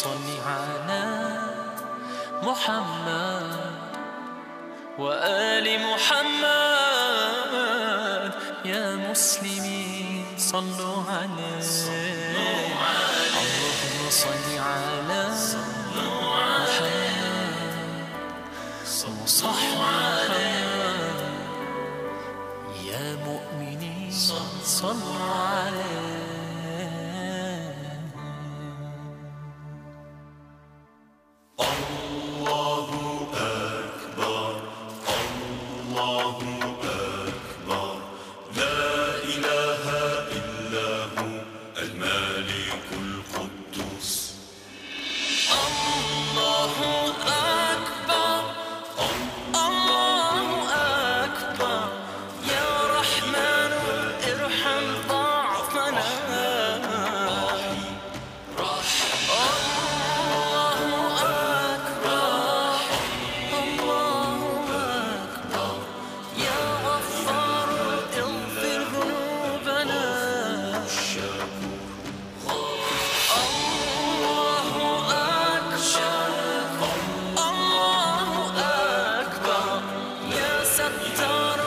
صل على محمد وآل محمد يا مسلمين صلوا عليه. اللهم صل على محمد صلوا عليه يا مؤمنين صلوا عليه. ستر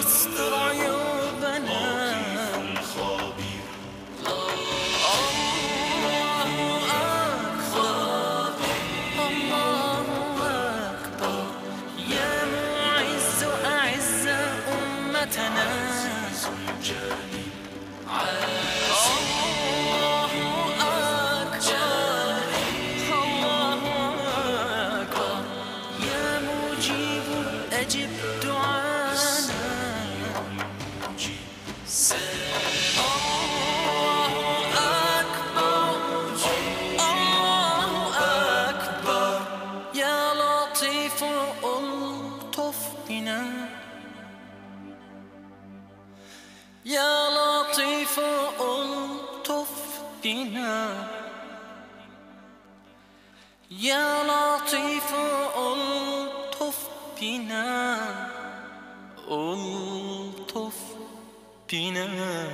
أستر عيوبنا. الخبير الله أكبر. الله أكبر يا معز أعز أمتنا أجبت يا لطيف ألطف بنا. يا لطيف ألطف بنا ألطف ربنا